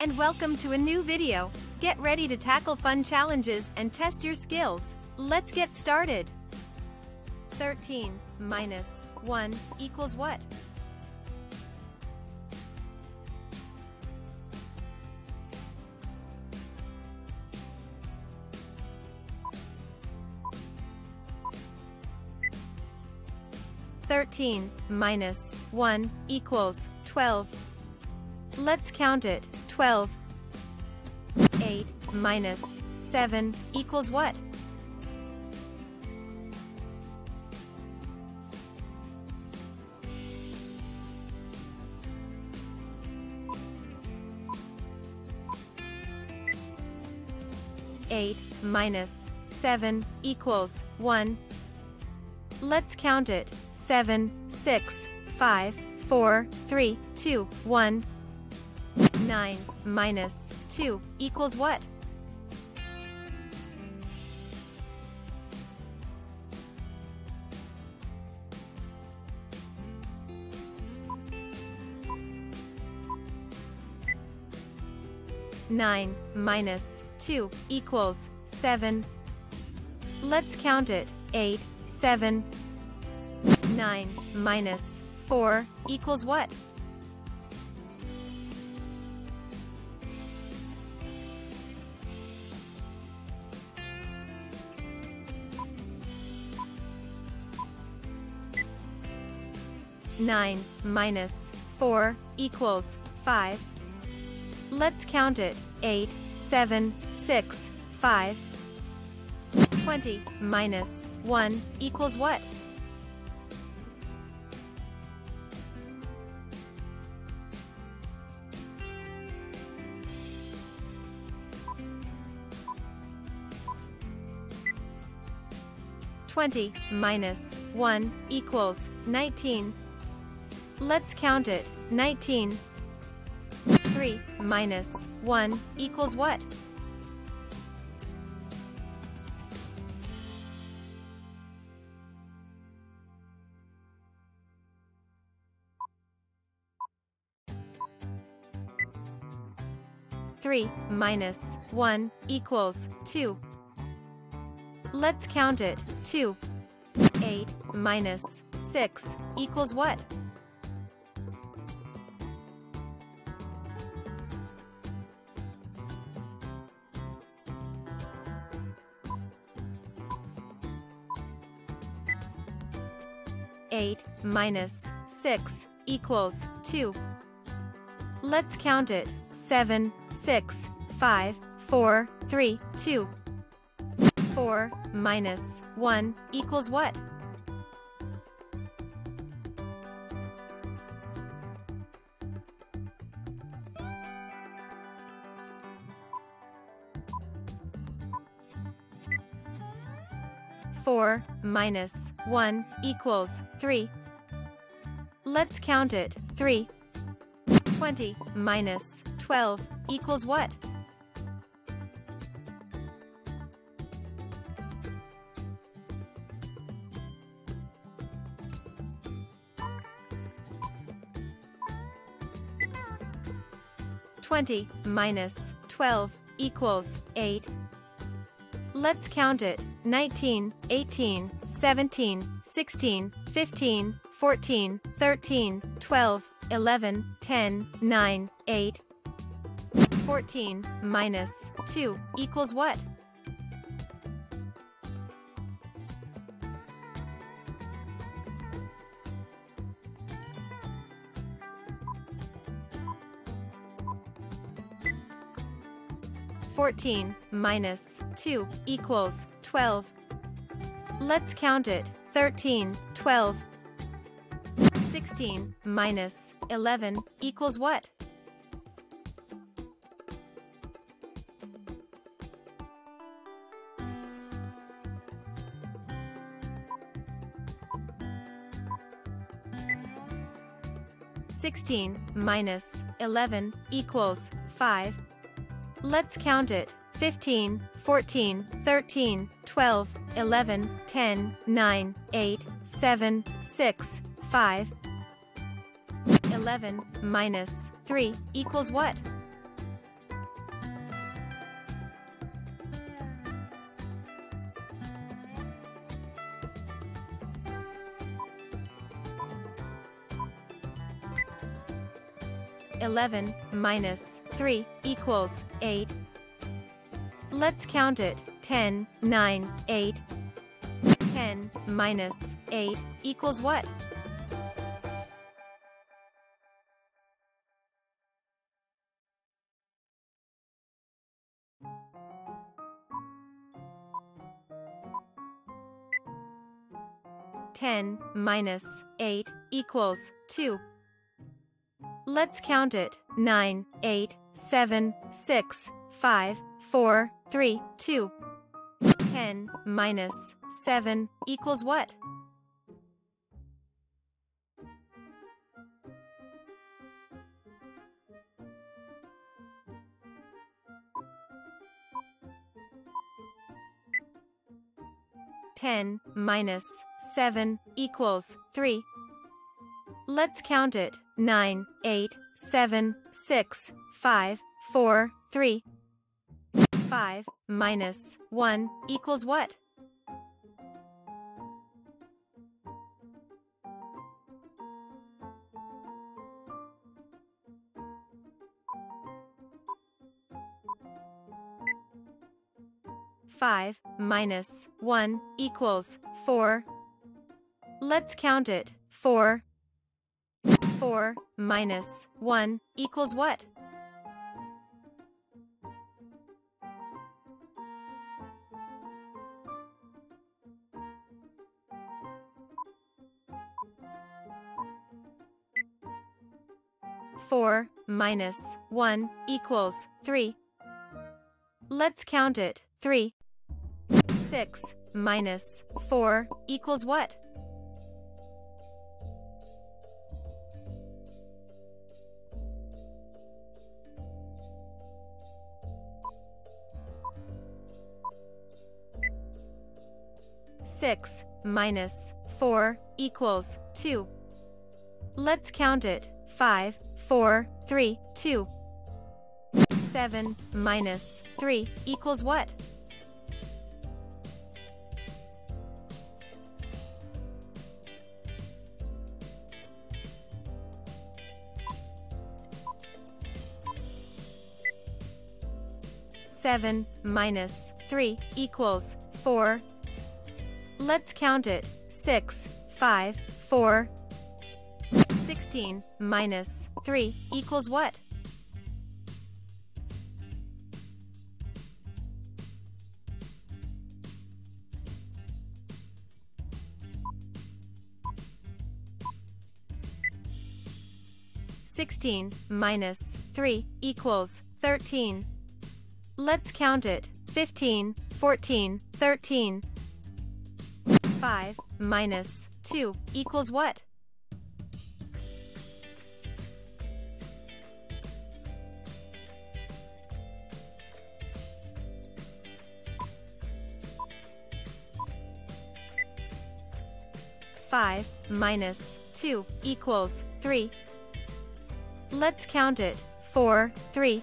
And welcome to a new video. Get ready to tackle fun challenges and test your skills. Let's get started. 13 minus 1 equals what? Thirteen minus one equals twelve. Let's count it. Twelve. Eight minus seven equals what? Eight minus seven equals one. Let's count it. Seven, six, five, four, three, two, one. 9 minus 2 equals what? Nine minus two equals seven. Let's count it. Eight, seven. Nine minus four equals what? 9 minus 4 equals 5. Let's count it. 8, 7, 6, 5. 20 minus 1 equals what? Twenty minus one equals nineteen. Let's count it. 19. 3 minus 1 equals what? Three minus one equals two. Let's count it. Two. Eight minus six equals what? 8 minus 6 equals 2. Let's count it. 7, 6, 5, 4, 3, 2. 4 minus 1 equals what? Four minus 1 equals 3. Let's count it. 3. 20 minus 12 equals what? Twenty minus twelve equals eight. Let's count it. 19, 18, 17, 16, 15, 14, 13, 12, 11, 10, 9, 8. 14 minus 2 equals what? Fourteen minus two equals 12. Let's count it. 13, 12. 16 minus 11 equals what? Sixteen minus eleven equals five. Let's count it. 15, 14, 13, 12, 11, 10, 9, 8, 7, 6, 5. 11 minus 3 equals what? Eleven minus three equals eight. Let's count it. 10, 9, 8. 10 minus 8 equals what? Ten minus eight equals two. Let's count it. Nine, eight, seven, six, five, four, three, two. 10 minus 7 equals what? Ten minus seven equals three. Let's count it. Nine, eight, seven, six, five, four, three. 5 minus 1 equals what? Five minus one equals four. Let's count it. Four. Four minus one equals what? Four minus one equals three. Let's count it. Three. Six minus four equals what? Six minus four equals two. Let's count it. Five, four, three, two. Seven minus three equals what? Seven minus three equals four. Let's count it. Six, five, four. Sixteen minus three equals what? Sixteen minus three equals thirteen. Let's count it. 15, 14, 13. 5 minus 2 equals what? Five minus two equals three. Let's count it. Four, three,